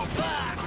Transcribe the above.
Go back!